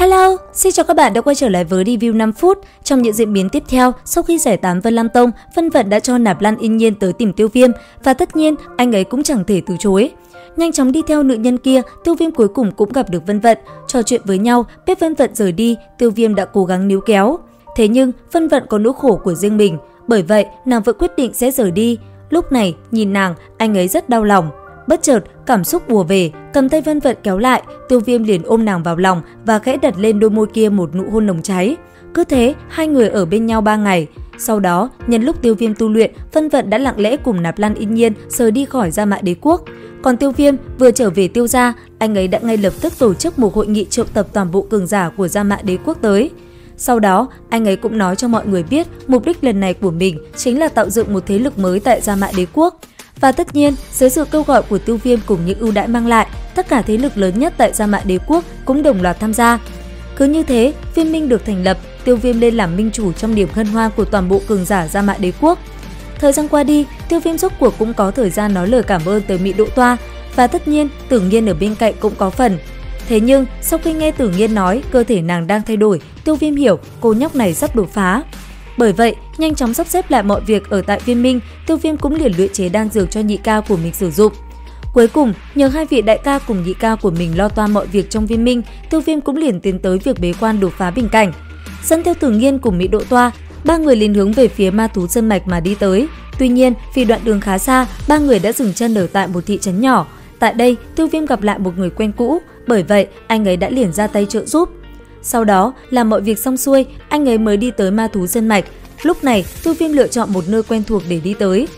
Hello, xin chào các bạn đã quay trở lại với review 5 phút. Trong những diễn biến tiếp theo, sau khi giải tán Vân Lam Tông, Vân Vận đã cho Nạp Lan Yên Nhiên tới tìm Tiêu Viêm và tất nhiên anh ấy cũng chẳng thể từ chối. Nhanh chóng đi theo nữ nhân kia, Tiêu Viêm cuối cùng cũng gặp được Vân Vận, trò chuyện với nhau, biết Vân Vận rời đi, Tiêu Viêm đã cố gắng níu kéo. Thế nhưng, Vân Vận có nỗi khổ của riêng mình, bởi vậy nàng vẫn quyết định sẽ rời đi. Lúc này, nhìn nàng, anh ấy rất đau lòng. Bất chợt, cảm xúc bùa về, cầm tay Vân Vận kéo lại, Tiêu Viêm liền ôm nàng vào lòng và khẽ đặt lên đôi môi kia một nụ hôn nồng cháy. Cứ thế, hai người ở bên nhau ba ngày. Sau đó, nhân lúc Tiêu Viêm tu luyện, Vân Vận đã lặng lẽ cùng Nạp Lan Yên Nhiên rời đi khỏi Gia Mạ Đế quốc. Còn Tiêu Viêm vừa trở về Tiêu gia, anh ấy đã ngay lập tức tổ chức một hội nghị triệu tập toàn bộ cường giả của Gia Mạ Đế quốc tới. Sau đó, anh ấy cũng nói cho mọi người biết mục đích lần này của mình chính là tạo dựng một thế lực mới tại Gia Mạ Đế quốc. Và tất nhiên, dưới sự kêu gọi của Tiêu Viêm cùng những ưu đãi mang lại, tất cả thế lực lớn nhất tại Gia Mạ Đế quốc cũng đồng loạt tham gia. Cứ như thế, Viên Minh được thành lập, Tiêu Viêm lên làm minh chủ trong điểm hân hoan của toàn bộ cường giả Gia Mạ Đế quốc. Thời gian qua đi, Tiêu Viêm rốt cuộc cũng có thời gian nói lời cảm ơn tới Mỹ Độ Toa và tất nhiên Tử Nghiên ở bên cạnh cũng có phần. Thế nhưng, sau khi nghe Tử Nghiên nói cơ thể nàng đang thay đổi, Tiêu Viêm hiểu cô nhóc này sắp đột phá. Bởi vậy, nhanh chóng sắp xếp lại mọi việc ở tại Viên Minh, Tiêu Viêm cũng liền luyện chế đan dược cho nhị ca của mình sử dụng. Cuối cùng, nhờ hai vị đại ca cùng nhị ca của mình lo toan mọi việc trong Viên Minh, Tiêu Viêm cũng liền tiến tới việc bế quan đột phá bình cảnh. Dẫn theo Tử Nghiên cùng Mỹ Độ Toa, ba người liền hướng về phía ma thú sơn mạch mà đi tới. Tuy nhiên, vì đoạn đường khá xa, ba người đã dừng chân ở tại một thị trấn nhỏ. Tại đây, Tiêu Viêm gặp lại một người quen cũ, bởi vậy anh ấy đã liền ra tay trợ giúp. Sau đó, làm mọi việc xong xuôi, anh ấy mới đi tới ma thú dân mạch. Lúc này, Tiêu Viêm lựa chọn một nơi quen thuộc để đi tới.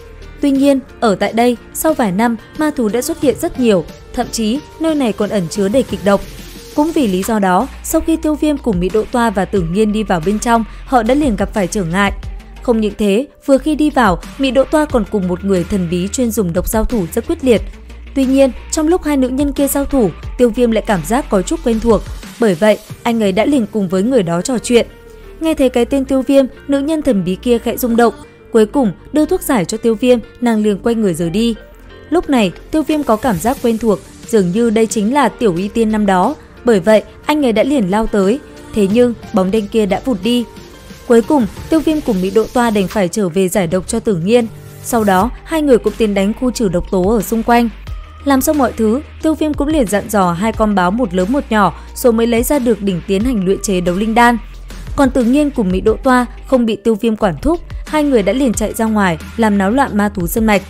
Tuy nhiên, ở tại đây, sau vài năm, ma thú đã xuất hiện rất nhiều, thậm chí nơi này còn ẩn chứa đầy kịch độc. Cũng vì lý do đó, sau khi Tiêu Viêm cùng Mỹ Độ Toa và Tử Nghiên đi vào bên trong, họ đã liền gặp phải trở ngại. Không những thế, vừa khi đi vào, Mỹ Độ Toa còn cùng một người thần bí chuyên dùng độc giao thủ rất quyết liệt. Tuy nhiên, trong lúc hai nữ nhân kia giao thủ, Tiêu Viêm lại cảm giác có chút quen thuộc, bởi vậy anh ấy đã liền cùng với người đó trò chuyện. Nghe thấy cái tên Tiêu Viêm, nữ nhân thần bí kia khẽ rung động, cuối cùng đưa thuốc giải cho Tiêu Viêm, nàng liền quay người rời đi. Lúc này, Tiêu Viêm có cảm giác quen thuộc, dường như đây chính là Tiểu Y Tiên năm đó, bởi vậy anh ấy đã liền lao tới, thế nhưng bóng đen kia đã vụt đi. Cuối cùng, Tiêu Viêm cùng Mỹ Độ Toa đành phải trở về giải độc cho Tử Nghiên. Sau đó, hai người cũng tiến đánh khu trừ độc tố ở xung quanh. Làm xong mọi thứ, Tiêu Viêm cũng liền dặn dò hai con báo một lớn một nhỏ rồi mới lấy ra được đỉnh tiến hành luyện chế đấu linh đan. Còn Tử Nghiên cùng Mỹ Độ Toa không bị Tiêu Viêm quản thúc, hai người đã liền chạy ra ngoài làm náo loạn ma thú sơn mạch.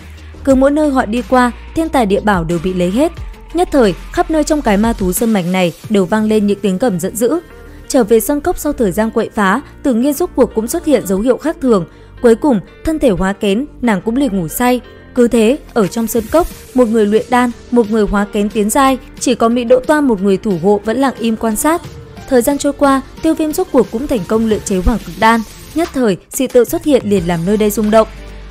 Cứ mỗi nơi họ đi qua, thiên tài địa bảo đều bị lấy hết. Nhất thời, khắp nơi trong cái ma thú sơn mạch này đều vang lên những tiếng gầm giận dữ. Trở về sân cốc sau thời gian quậy phá, Tử Nghiên rốt cuộc cũng xuất hiện dấu hiệu khác thường. Cuối cùng, thân thể hóa kén, nàng cũng liền ngủ say. Cứ thế, ở trong sơn cốc, một người luyện đan, một người hóa kén tiến giai, chỉ có Mỹ Độ Toa một người thủ hộ vẫn lặng im quan sát. Thời gian trôi qua, Tiêu Viêm rốt cuộc cũng thành công luyện chế Hoàng Cực Đan, nhất thời dị tự xuất hiện liền làm nơi đây rung động.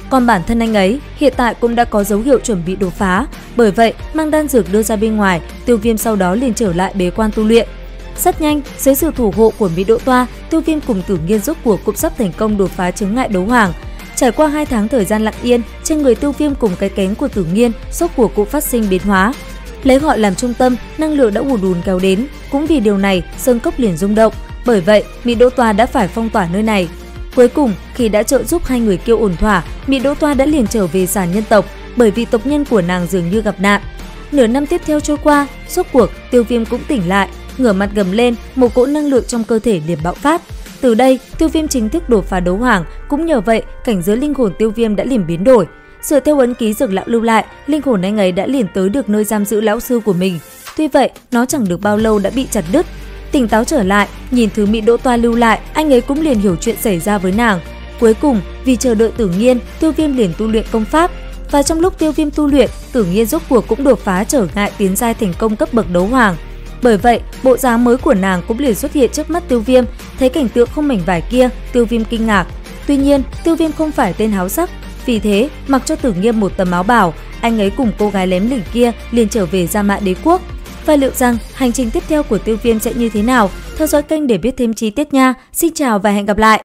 Còn bản thân anh ấy hiện tại cũng đã có dấu hiệu chuẩn bị đột phá, bởi vậy mang đan dược đưa ra bên ngoài, Tiêu Viêm sau đó liền trở lại bế quan tu luyện. Rất nhanh, dưới sự thủ hộ của Mỹ Độ Toa, Tiêu Viêm cùng Tử Nghiên rốt cuộc cũng sắp thành công đột phá chứng ngại đấu hoàng. Trải qua 2 tháng thời gian lặng yên, trên người Tiêu Viêm cùng cái kén của Tử Nghiên sốc của cụ phát sinh biến hóa. Lấy họ làm trung tâm, năng lượng đã ùn ùn kéo đến, cũng vì điều này, sơn cốc liền rung động. Bởi vậy, Mỹ Đỗ Toa đã phải phong tỏa nơi này. Cuối cùng, khi đã trợ giúp hai người kêu ổn thỏa, Mỹ Đỗ Toa đã liền trở về sản nhân tộc, bởi vì tộc nhân của nàng dường như gặp nạn. Nửa năm tiếp theo trôi qua, suốt cuộc Tiêu Viêm cũng tỉnh lại, ngửa mặt gầm lên, một cỗ năng lượng trong cơ thể liền bạo phát. Từ đây, Tiêu Viêm chính thức đột phá đấu hoàng, cũng nhờ vậy, cảnh giới linh hồn Tiêu Viêm đã liền biến đổi. Dựa theo ấn ký dược lão lưu lại, linh hồn anh ấy đã liền tới được nơi giam giữ lão sư của mình. Tuy vậy, nó chẳng được bao lâu đã bị chặt đứt. Tỉnh táo trở lại, nhìn thứ Mỹ Đỗ Toa lưu lại, anh ấy cũng liền hiểu chuyện xảy ra với nàng. Cuối cùng, vì chờ đợi Tử Nghiên, Tiêu Viêm liền tu luyện công pháp. Và trong lúc Tiêu Viêm tu luyện, Tử Nghiên rốt cuộc cũng đột phá trở ngại tiến giai thành công cấp bậc đấu hoàng. Bởi vậy, bộ dáng mới của nàng cũng liền xuất hiện trước mắt Tiêu Viêm, thấy cảnh tượng không mảnh vải kia, Tiêu Viêm kinh ngạc. Tuy nhiên, Tiêu Viêm không phải tên háo sắc, vì thế, mặc cho Tử Nghiêm một tấm áo bảo, anh ấy cùng cô gái lém lỉnh kia liền trở về Gia Mã Đế quốc. Và liệu rằng hành trình tiếp theo của Tiêu Viêm sẽ như thế nào? Theo dõi kênh để biết thêm chi tiết nha. Xin chào và hẹn gặp lại!